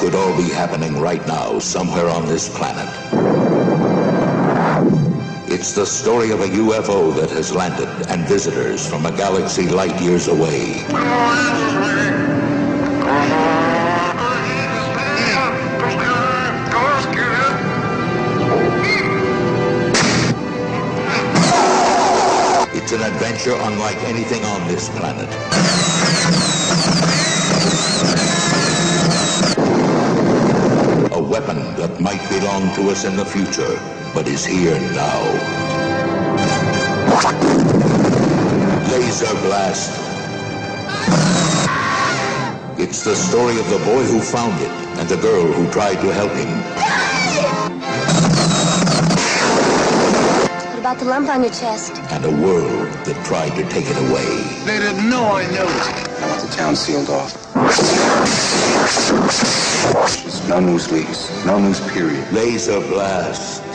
could all be happening right now, somewhere on this planet. It's the story of a UFO that has landed and visitors from a galaxy light years away. It's an adventure unlike anything on this planet. Might belong to us in the future, but is here now. Laserblast. It's the story of the boy who found it and the girl who tried to help him. What about the lump on your chest? And a world that tried to take it away. They didn't know I knew it. I want the town sealed off. No news leaks. No news, period. Laserblast.